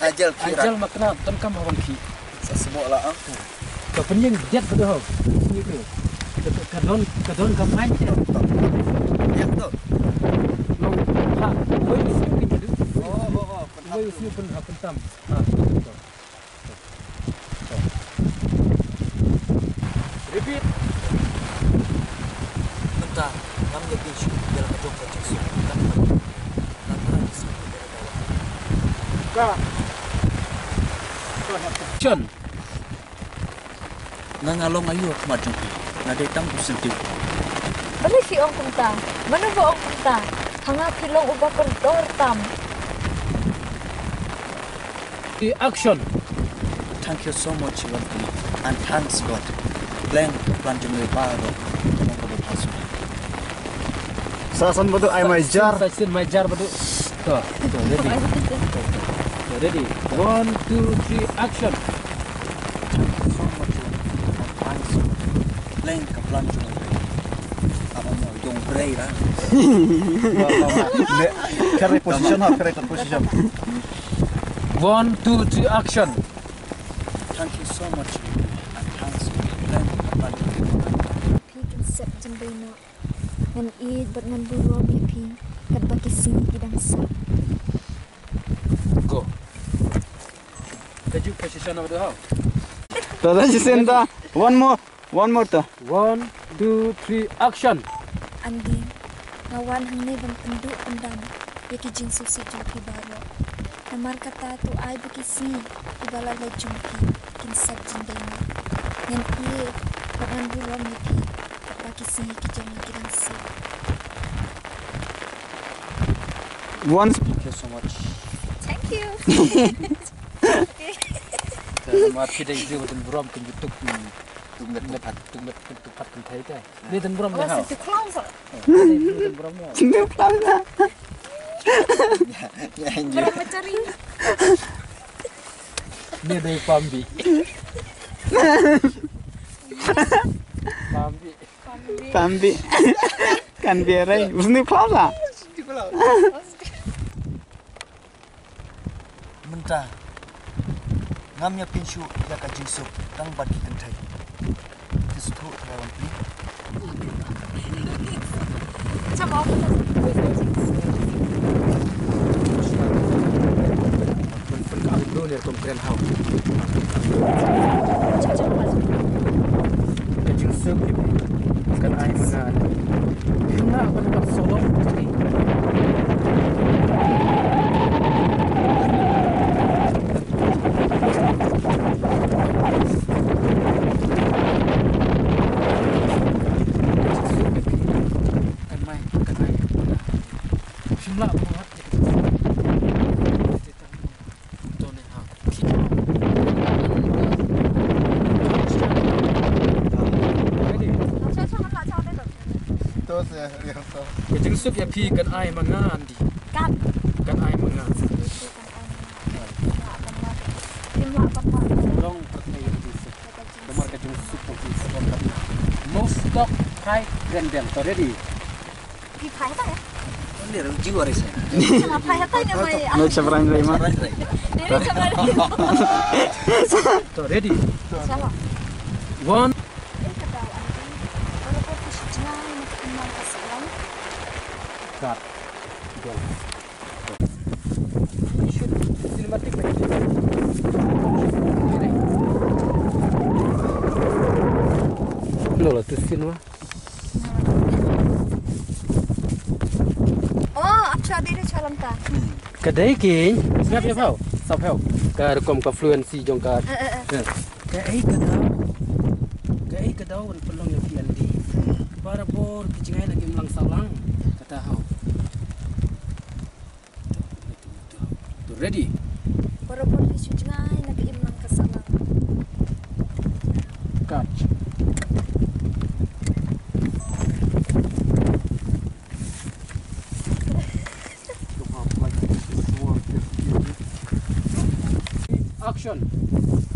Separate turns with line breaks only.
Ajal kira.
Ajal makna tan kam hawan ki.
Sa ah.
Ka penyeng diat betul hau. Ni ke. Dekat kadon kadon kam ain je.
Ya.
Mau ha. Woi ni sini kita.
Oh, oh, oh.
Woi sini pun ha pentam. Ha. betul. Repeat.
Bentar. Bisu. Dalam.
Ka. Ka ha. Chen.
Nangalong ayo tam sentiu.
Bali si ong punta. Mana ba ong punta? Hanga pilong uba koridor tam.
The action.
Thank you so much, Lovely. And thanks God. Leng planjung le paro. Kamu kau berpasu.
Sasan betul ay may jar.
Sasin my jar betul. Tuh, tuh ready. Ready? One, two, three, action!
So much I'm so playing a plunge I don't know, don't pray, right?
Correct position, correct position.
One, two, three, action!
Thank you so much.
September na, nan-iid ba't nan buwag ni Ping, kadbakising idang sa.
Position tu hau?
Tada jisin ta. One more, one more ta.
One, two, three, action.
Andi. Ngawan hang ne ban pendu pendam. Yaki jing susi jung pi baro. Namar kata tu ay baki si. Ibala la jung pi. Kin sep jambay na. Ngan id bat ngan burom ya pi. Kat baki si ki jang idang sa.
One
Thank you so much.
Thank you.
Kalau kita itu betul berom kan jutuk tunggat tepat tunggat tepat kan thay tay. Ni tan berom ni hau.
tu clowns.
Ni tan berom ni.
single plaza.
Ya, anjir.
Berapa cari?
Ni dari pambi. Pambi.
Tambi. Kan biarai. Usni plaza.
Mentah. ngamnya pinshu ya ka jingsu tang
bat kitan thai this tho thai
on please
Come on. Kan ai mengenal? Kenapa nak solo? ลาบหัวตัว
นี้ครับที่
Terus ya, lihat
tuh. Kucing sup ya pi kan ai mangan di.
Kan.
Kan ai mangan. Long ketemu di sup. Nomor kucing sup di sup. Most
dog right gandem. Tadi di. Di pai ya?
Hindi raw jiwa
rin ready. One.
habis dia calam ta.
Kedai kin, siap ya pau. Sap pau. Ka rekom ka fluen si jong ka.
Ka ai ka da.
Ka ai ka da un pelong yang pian di. Para bor kicengai lagi melang salang. Kata hau. Ready.
action.